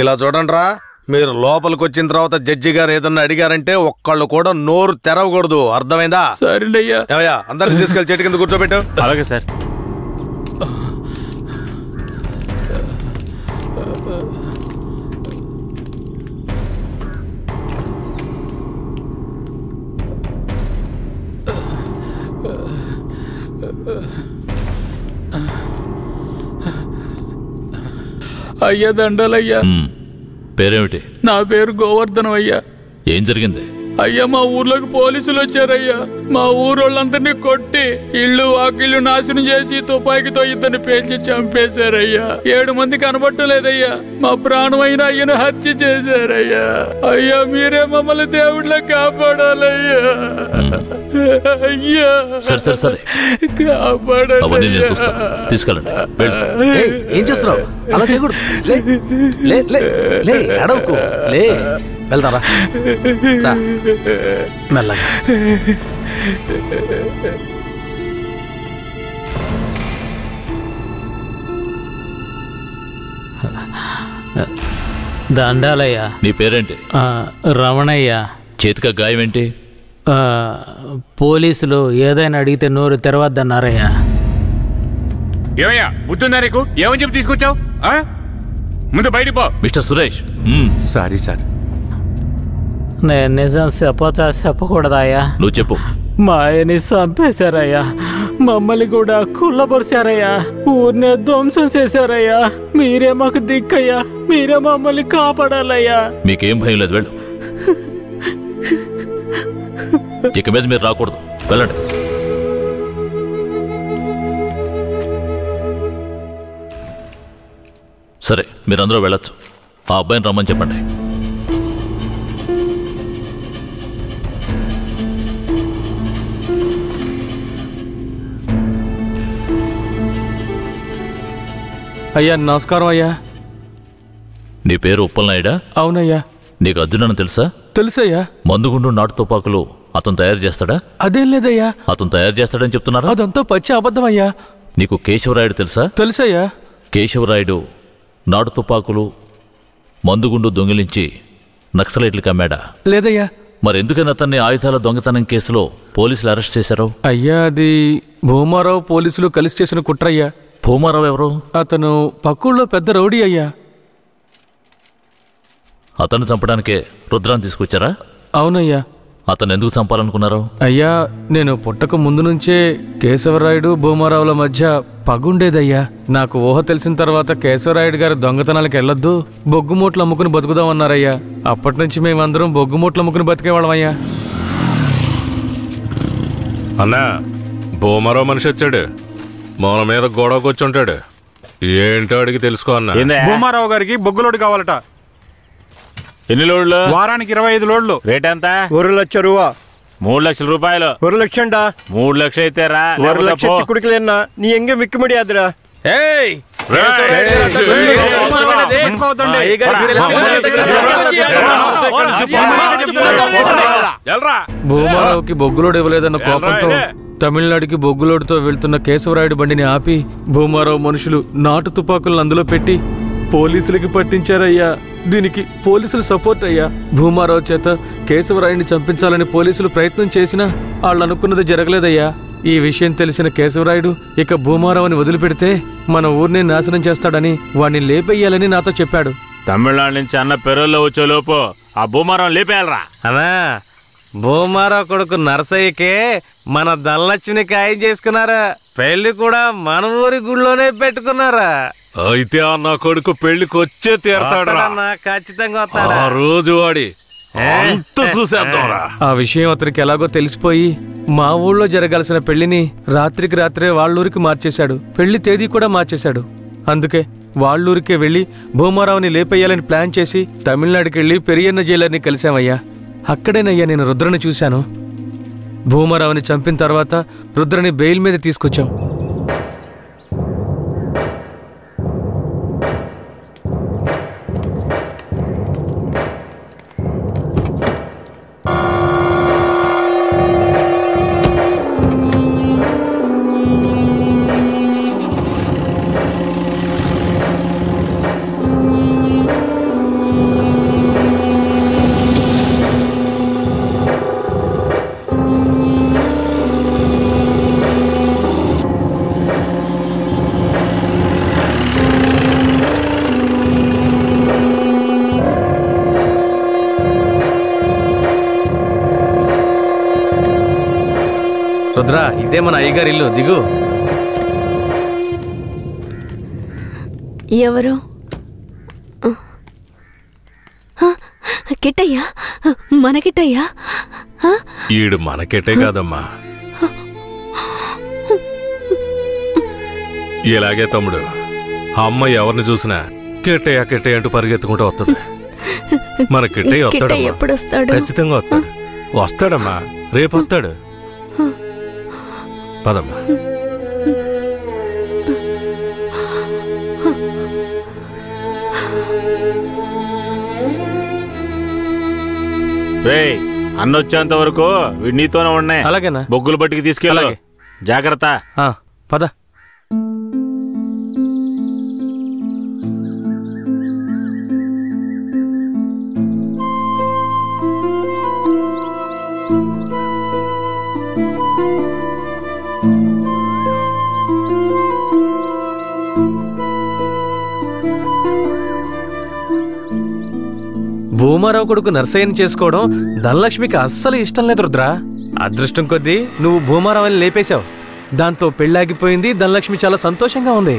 ఇలా చూడండిరా మీరు లోపలికి వచ్చిన తర్వాత జడ్జి గారు ఏదన్నా అడిగారంటే ఒక్కళ్ళు కూడా నోరు తెరవకూడదు. అర్థమైందా? సరేనయ్యా. ఏమయ్యా అందరికి తీసుకెళ్ళి చెట్టు కింద కూర్చోబెట్టు. అలాగే సార్. అయ్యా దండాలయ్యా. పేరేమిటి? నా పేరు గోవర్ధనం అయ్యా ఏం జరిగింది? అయ్యా మా ఊర్లోకి పోలీసులు వచ్చారయ్యా. మా ఊరోళ్ళందరినీ కొట్టి ఇళ్ళు వాకిళ్ళు నాశనం చేసి తుపాకీతో ఇద్దరిని పేల్చి చంపేశారయ్యా. ఏడు మంది కనబట్టలేదయ్యా. మా ప్రాణమైన అయ్యను హత్య చేశారయ్యా. అయ్యా మీరే మమ్మల్ని దేవుళ్ళ కాపాడాలయ్యా. అయ్యా. సరే సరే సరే. అవన్నీ నేను చూస్తా. కాపాడాలయ్యా తీసుకెళ్ళండి. వెళ్ళు. ఏయ్, ఏం చేస్తున్నావు? అలా చేయకూడదు. లే లే లే లే అడవుకు లే. వెళ్తారా? రా. మెల్లగా. దండాలయ్య. నీ పేరేంటి? ఆ, రమణయ్య. చేతిక గాయం ఏంటి? ఆ, పోలీసులు ఏదైనా అడిగితే నోరు తెరవద్దన్నారయ్యా. ఏమయ్యా బుద్ధుందా నీకు? ఏమని చెప్పి తీసుకొచ్చావు? ఆ? ముందు బయటికి పో. మిస్టర్ సురేష్. Sorry sir. నేను నిజం చెప్పతా చెప్పకూడదాయా నువ్వు చెప్పు. మా ఆయన్ని చంపేశారయ్యా. మమ్మల్ని కూడా కుళ్ళబరిచారయ్యా ఊరినే ధ్వంసం చేశారయ్యా. మీరే మాకు దిక్కయ్యా. మీరే మమ్మల్ని కాపాడాలయ్యా. మీకేం భయం లేదు వెళ్ళు. ఇక మీద మీరు రాకూడదు. వెళ్ళండి. సరే మీరందరూ వెళ్ళొచ్చు. ఆ అబ్బాయిని రమ్మని చెప్పండి. అయ్యా నమస్కారం అయ్యా. నీ పేరు ఉప్పలనాయుడా అవునయ్యా. నీకు అర్జునని తెలుసా? తెలుసయ్యా. మందుగుండు నాటు తుపాకులు అతను తయారు చేస్తాడా? అదేం లేదయ్యా. అతను తయారు చేస్తాడని చెప్తున్నారా? అదంతా పచ్చి అబద్ధం అయ్యా నీకు కేశవరాయుడు తెలుసా? తెలుసయ్యా. కేశవరాయుడు నాటు తుపాకులు మందుగుండు దొంగిలించి నక్సలైట్లకు అమ్మాడా లేదయ్యా. మరెందుకని అతన్ని ఆయుధాల దొంగతనం కేసులో పోలీసులు అరెస్ట్ చేశారు? అయ్యా అది భూమారావు పోలీసులు కలిసి చేసిన కుట్రయ్యా. భూమారావు ఎవరు? అతను పక్కూళ్ళో పెద్ద రౌడీ అయ్యా. అతన్ని చంపడానికే రుద్రాన్ని తీసుకొచ్చారా? అవునయ్యా. అతను ఎందుకు చంపాలనుకున్నారు? అయ్యా నేను పుట్టక ముందు నుంచే కేశవరాయుడు భూమారావుల మధ్య పగుండేదయ్యా. నాకు ఊహ తెలిసిన తర్వాత కేశవరాయుడు గారు దొంగతనాలకు వెళ్ళొద్దు బొగ్గుమూట్లు అమ్ముకుని బతుకుదామన్నారయ్యా. అప్పటి నుంచి మేమందరం బొగ్గుమూట్లు అమ్ముకుని బతికేవాళ్ళమయ్యా. అన్నా బోమరో మనిషి వచ్చాడు. మన మీద గొడవకొచ్చుంటాడు ఏంటో అడిగి తెలుసుకో అన్న. భూమారావు గారికి బొగ్గులోడు కావాలట. ఎన్ని లోడ్లు? వారానికి ఇరవై ఐదు లోడ్లు. రేట్ ఎంత? ఒరు లక్ష రూపా మూడు లక్షల రూపాయలు. ఒరు లక్ష మూడు లక్షలు అయితే రా ఒరు లక్ష నీ ఎంగే మిక్కుమడి ఆద్రా భూమారావుకి బొగ్గులోడు ఇవ్వలేదన్న కోపంతో తమిళనాడుకి బొగ్గులోడుతో వెళ్తున్న కేశవరాయుడు బండిని ఆపి భూమారావు మనుషులు నాటు తుపాకులను అందులో పెట్టి పోలీసులకి పట్టించారయ్యా. దీనికి పోలీసులు సపోర్ట్ అయ్యా. భూమారావు చేత కేశవరాయుడిని చంపించాలని పోలీసులు ప్రయత్నం చేసినా వాళ్ళు అనుకున్నది జరగలేదయ్యా. ఈ విషయం తెలిసిన కేశవరాయుడు ఇక భూమారావుని వదిలిపెడితే మన ఊరిని నాశనం చేస్తాడని వాణ్ణి లేపెయ్యాలని నాతో చెప్పాడు. తమిళనాడు నుంచి అన్న పెరోల్లో వచ్చే లోపు ఆ భూమారం లేపేయాలరా. అనా భూమారావు కొడుకు నరసయ్యకే మన దల్లచ్చుని ఖాయం చేసుకున్నారా? పెళ్ళి కూడా మన ఊరి గుళ్ళోనే పెట్టుకున్నారా? అయితే ఆ నా కొడుకు పెళ్ళికి వచ్చే తీరతాడు ఖచ్చితంగా వస్తాడా? ఆ రోజు వాడి అంత చూసేద్దాంరా ఆ విషయం అతనికి ఎలాగో తెలిసిపోయి మా ఊళ్ళో జరగాల్సిన పెళ్ళిని రాత్రికి రాత్రే వాళ్ళూరికి మార్చేశాడు. పెళ్ళి తేదీ కూడా మార్చేశాడు. అందుకే వాళ్ళూరికే వెళ్ళి భూమారావుని లేపేయాలని ప్లాన్ చేసి తమిళనాడుకి వెళ్ళి పెరియన్న జైలర్ని కలిశామయ్యా. అక్కడేనయ్యా నేను రుద్రని చూశాను. భూమారావుని చంపిన తర్వాత రుద్రని బెయిల్ మీద తీసుకొచ్చాం. ఇదే మన అయ్యగారి ఇల్లు. దిగు. ఎవరు? ఆ, కిట్టయ్యా? మన కిట్టయ్యా? ఆ, ఈడు మనకెట్టే కాదమ్మా. ఇలాగే తమ్ముడు అమ్మ ఎవరిని చూసినా కెట్టయ్య కెట్టయ్య అంటూ పరిగెత్తుకుంటూ వస్తుంది. మన కిట్టయ్య కిట్టయ్య వస్తాడమ్మా. ఎప్పుడు వస్తాడు ఖచ్చితంగా వస్తాడు. వస్తాడమ్మా. రేపు వస్తాడు. పదమ్మా రే అన్న వచ్చేంత వరకు వీడు నీతోనే ఉన్నాయి అలాగేనా? బొగ్గులు బట్టికి తీసుకెళ్ళు. అలాగే. జాగ్రత్త. పద. భూమారావు కొడుకు నర్సయ్యని చేసుకోవడం ధనలక్ష్మికి అస్సలు ఇష్టం లేదు రుద్రా. అదృష్టం కొద్దీ నువ్వు భూమారావుని లేపేశావు. దాంతో పెళ్ళాగిపోయింది ధనలక్ష్మి చాలా సంతోషంగా ఉంది.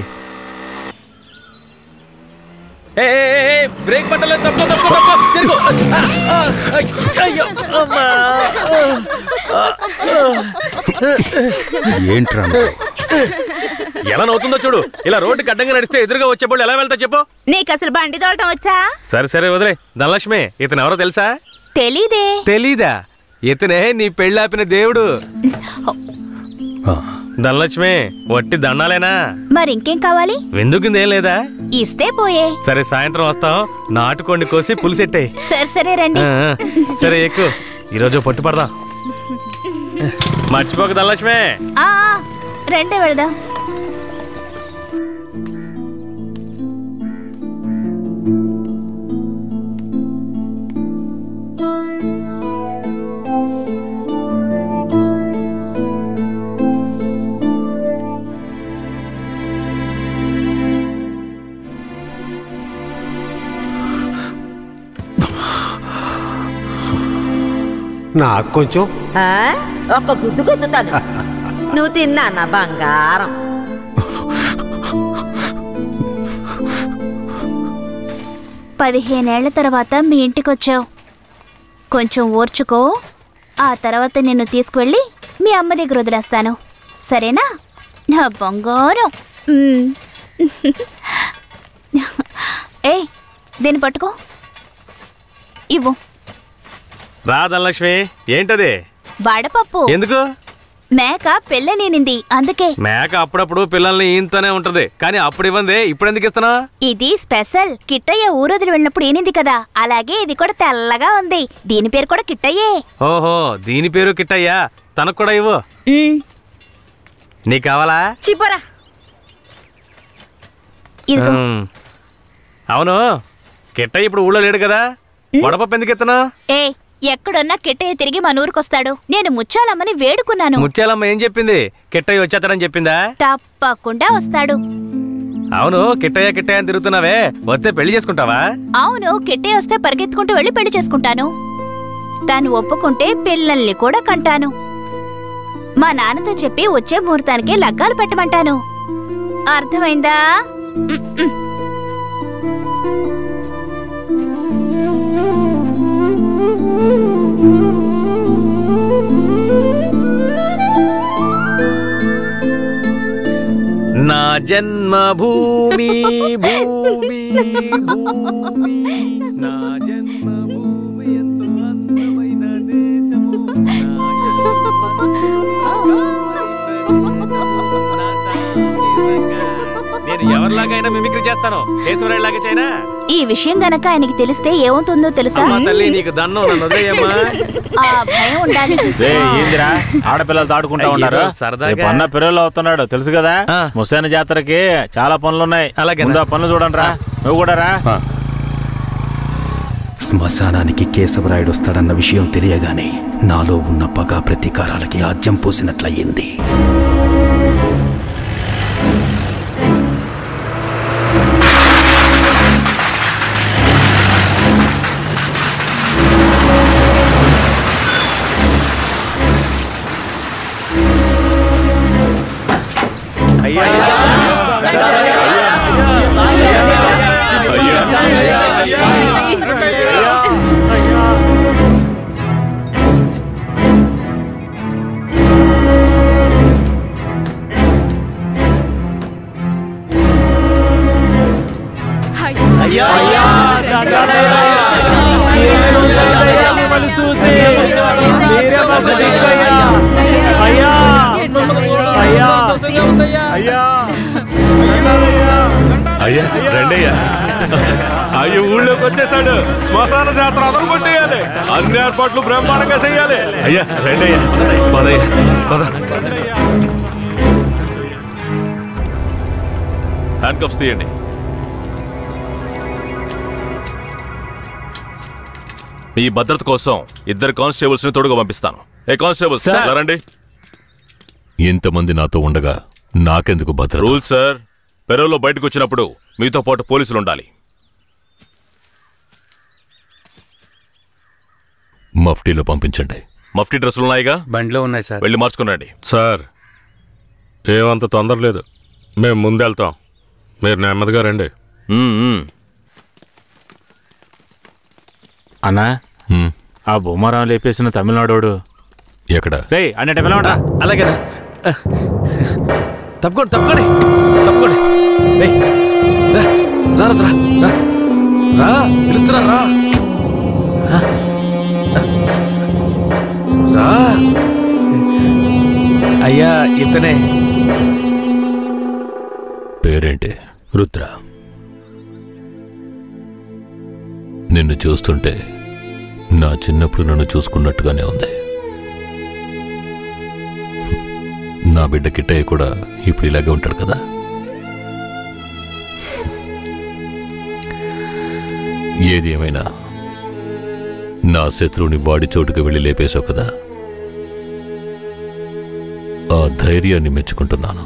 బ్రేక్ పట్టలేదు. తప్పు తప్పు తప్పు అమ్మా. ఏంట్రా ఎలా నవ్వుతుందో చూడు. ఇలా రోడ్డుకి అడ్డంగా నడిస్తే ఎదురుగా వచ్చే వాళ్ళు ఎలా వెళ్తా చెప్పు. నీకు అసలు బండి తోడటం వచ్చా? సరే సరే వదిలే. ధనలక్ష్మి ఇతను ఎవరో తెలుసా? తెలీదే. తెలీదా? ఇతనే నీ పెళ్ళాపిన దేవుడు. ధనలక్ష్మి వట్టి దండాలేనా? మరి ఇంకేం కావాలి? విందుకుందేం లేదా? ఇస్తే పోయే. సరే సాయంత్రం వస్తాం. నాటుకోండి కోసి పులిసెట్టాయి సరే సరే రండి. సరే ఎక్కువ ఈరోజు పట్టు పడదాం. మర్చిపోక ధనలక్ష్మి. రండి వెళదాం. నాకు కొంచెం. ఆ? ఒక్క గుద్దు గుద్దుతాను. నువ్వు తిన్నా నా బంగారం? పదిహేనేళ్ళ తర్వాత మీ ఇంటికొచ్చావు. కొంచెం ఓర్చుకో. ఆ తర్వాత నిన్ను తీసుకువెళ్ళి మీ అమ్మ దగ్గర వదిలేస్తాను. సరేనా? నా బంగారం. ఏయ్ దీన్ని పట్టుకో. ఇవ్వు. రా ధనలక్ష్మి ఏంటది? వడపప్పు. ఎందుకు? మేక పెళ్ళనేనింది అందుకే. మేక అప్పుడప్పుడు పిల్లల్ని ఈయంతోనే ఉంటది. కానీ అప్పుడు ఇవ్వండి ఇప్పుడు ఎందుకు ఇస్తున్నా? ఇది స్పెషల్. కిట్టయ్య ఊరొదిలి వెళ్ళినప్పుడు ఏనింది కదా? అలాగే ఇది కూడా తెల్లగా ఉంది. దీని పేరు కూడా కిట్టయ్యే. ఓహో దీని పేరు కిట్టయ్యా. తనకు కూడా ఇవ్వు. నీకు కావాలా? చిపోరా. అవును. కిట్టయ్య ఇప్పుడు ఊళ్ళో లేడు కదా? వడపప్పు ఎందుకు ఇస్తున్నా? ఏ ఎక్కడున్నా కిట్టయ్య తిరిగి మన ఊరికొస్తాడు నేను ముచ్చాలమ్మని వేడుకున్నాను. ముత్యాలమ్మ ఏం చెప్పింది? కిట్టయ్య వచ్చేస్తాడని చెప్పిందా? తప్పకుండా వస్తాడు. అవును కిట్టయ్య కిట్టయ్య అని తిరుగుతున్నావే. వస్తే పెళ్ళి చేసుకుంటావా? అవును కిట్టయ్య వస్తే పరిగెత్తుకుంటూ వెళ్ళి పెళ్ళి చేసుకుంటాను. తాను ఒప్పుకుంటే పిల్లల్ని కూడా కంటాను. మా నాన్నతో చెప్పి వచ్చే ముహూర్తానికి లగ్గాలు పెట్టమంటాను. అర్థమైందా? నా జన్మభూమి భూమి భూమి నా జన్మభూమి నేను ఎవరిలాగైనా మిమిక్రీ చేస్తాను. కేశవరాయులాగా చైనా ఈ విషయం గనక ఆయనకి తెలిస్తే ఏమవుతుందో తెలుసా? తల్లి నీకు దన్నం ఆ భయం ఉండాలి. రే ఏందిరా? ఆడపిల్లలు తాడుకుంటా ఉన్నారు. సరదాగా. అన్న పిల్లలు అవుతున్నాడు తెలుసు కదా? ముసాని జాతరకి చాలా పనులున్నాయి. ముందు ఆ పనులు చూడండి రా నువ్వు కూడా రా. శ్మశానానికి కేశవరాయుడు వస్తాడన్న విషయం తెలియగానే నాలో ఉన్న పగ ప్రతీకారాలకి ఆజ్యం పోసినట్లయింది. ఏర్పాట్లు బ్రహ్మాండంగా చేయాలి. అయ్యా పదయ్యా పద. హ్యాండ్ కప్స్ తీయండి. మీ భద్రత కోసం ఇద్దరు కానిస్టేబుల్స్ని తోడుగా పంపిస్తాను. ఏ కానిస్టేబుల్స్? రండి. ఇంతమంది నాతో ఉండగా నాకెందుకు భద్రత? Rule sir. పెరోలో బయటకు వచ్చినప్పుడు మీతో పాటు పోలీసులు ఉండాలి. మఫ్టీలో పంపించండి. మఫ్టీ డ్రెస్సులు ఉన్నాయిగా? బండిలో ఉన్నాయి సార్. వెళ్ళి మార్చుకునండి సార్ ఏమంత తొందర లేదు. మేము ముందెళ్తాం మీరు నెమ్మదిగా రండి. అన్నా ఆ బొమ్మరాం లేపేసిన తమిళనాడోడు. ఎక్కడ? రే అన్నట్టు పిలవండి అలాగేనా తప్పుకోండి తప్పుకోండి తప్పుకోండి. రేయ్, రా, రా, రా, రా. రా పిలుస్తున్నా రా. అయ్యా ఇతనే. పేరేంటి? రుద్ర. నిన్ను చూస్తుంటే నా చిన్నప్పుడు నన్ను చూసుకున్నట్టుగానే ఉంది. నా బిడ్డ కిట్టయ్య కూడా ఇప్పుడు ఇలాగే ఉంటాడు కదా? ఏది ఏమైనా నా శత్రువుని వాడి చోటుకు వెళ్ళి లేపేశావు కదా? ఆ ధైర్యాన్ని మెచ్చుకుంటున్నాను.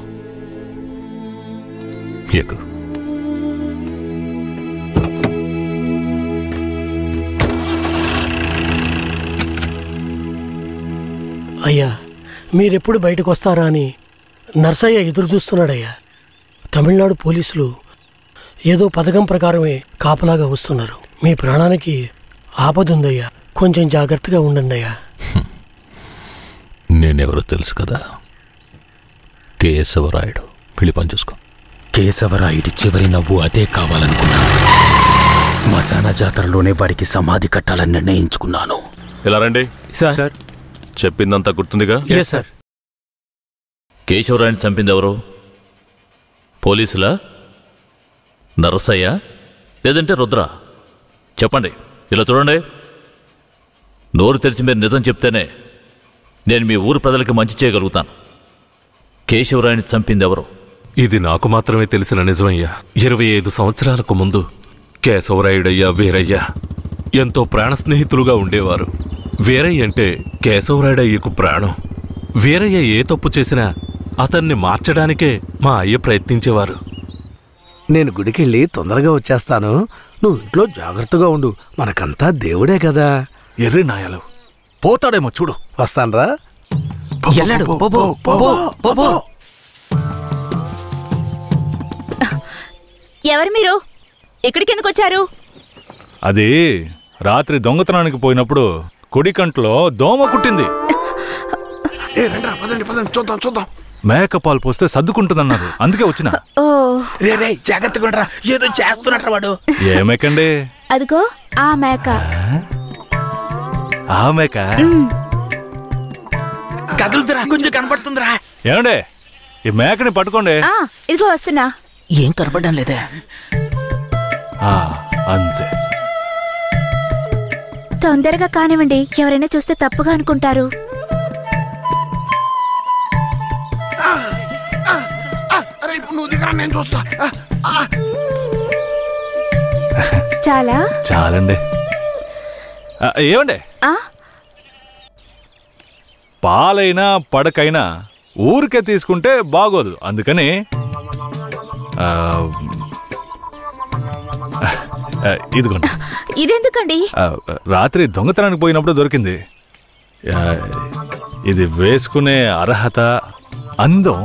ఎక్కు అయ్యా మీరెప్పుడు బయటకు వస్తారా అని నర్సయ్య ఎదురు చూస్తున్నాడయ్యా తమిళనాడు పోలీసులు ఏదో పథకం ప్రకారమే కాపలాగా వస్తున్నారు. మీ ప్రాణానికి ఆపదుందయ్యా. కొంచెం జాగ్రత్తగా ఉండండి అయ్యా నేనెవరో తెలుసు కదా. కేశవరాయుడు. వెళ్ళి పని చూసుకో. కేశవరాయుడి చివరి నవ్వు అదే కావాలనుకున్నాను. శ్మశాన జాతరలోనే వాడికి సమాధి కట్టాలని నిర్ణయించుకున్నాను. ఇలా రండి. సార్. చెప్పిందంతా గుర్తుందిగా? సార్ కేశవరాయని చంపింది ఎవరు పోలీసులా? నరసయ్య? లేదంటే రుద్ర? చెప్పండి. ఇలా చూడండి. నోరు తెరిచి మీరు నిజం చెప్తేనే నేను మీ ఊరు ప్రజలకి మంచి చేయగలుగుతాను. కేశవరాయని చంపింది ఎవరు ఇది నాకు మాత్రమే తెలిసిన నిజమయ్యా. ఇరవై ఐదు సంవత్సరాలకు ముందు కేశవరాయుడయ్యా వీరయ్య ఎంతో ప్రాణ స్నేహితులుగా ఉండేవారు. వీరయ్య అంటే కేశవరాయుడయ్యకు ప్రాణం. వీరయ్య ఏ తప్పు చేసినా అతన్ని మార్చడానికే మా అయ్య ప్రయత్నించేవారు. నేను గుడికెళ్ళి తొందరగా వచ్చేస్తాను. నువ్వు ఇంట్లో జాగ్రత్తగా ఉండు. మనకంతా దేవుడే కదా. ఎర్రి నాయాలు. పోతాడేమో చూడు. వస్తాన్రా. ఎల్లాడు. పో, పో, పో, పో. ఎవరు మీరు? ఇక్కడికి ఎందుకు వచ్చారు? అది రాత్రి దొంగతనానికి పోయినప్పుడు కుడి కంట్లో దోమ కుట్టింది. ఏ రండ్రా పదండి పదండి చూద్దాం చూద్దాం. మేకపాలు పోస్తే సర్దుకుంటుందన్నారు. అందుకే వచ్చిన. జాగ్రత్తగా ఉండరా. ఏదో వాడు. ఏమేకండి అదిగో ఆ మేక. ఆ? మేక? కదులుతురా కొంచెం కనపడుతుందిరా. ఏమండే? ఈ మేకని పట్టుకోండి. ఆ ఇదిగో వస్తున్నా. ఏం కనపడడం లేదే? ఆ, అంతే. తొందరగా కానివ్వండి ఎవరైనా చూస్తే తప్పుగా అనుకుంటారు. చాలా? చాలండి. ఏమండే? ఆ? పాలైనా పడకైనా ఊరికే తీసుకుంటే బాగోదు. అందుకని ఇదిగోండి. ఇదెందుకండి? రాత్రి దొంగతనానికి పోయినప్పుడు దొరికింది. ఇది వేసుకునే అర్హత అందం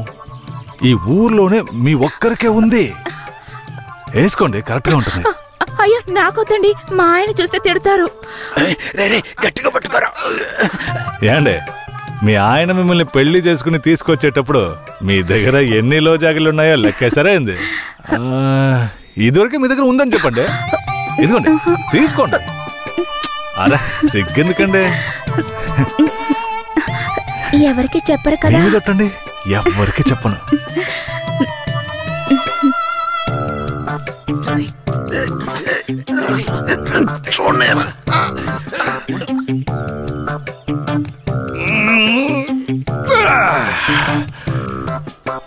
ఈ ఊర్లోనే మీ ఒక్కరికే ఉంది. వేసుకోండి కరెక్ట్గా ఉంటుంది. అయ్యో నాకొద్దండి. మా ఆయన చూస్తే తిడతారు. గట్టిగా పట్టుకోరా. ఏండే మీ ఆయన మిమ్మల్ని పెళ్ళి చేసుకుని తీసుకొచ్చేటప్పుడు మీ దగ్గర ఎన్ని లోజాగిలు ఉన్నాయో లెక్కేసరే ఏంది? ఆ, ఇదివరకే మీ దగ్గర ఉందని చెప్పండి. ఇదిగోండి తీసుకోండి. అరే సిగ్గెందుకండి? ఎవరికి చెప్పరు కదా? కొట్టండి ఎవరికి చెప్పను? చూడలేరా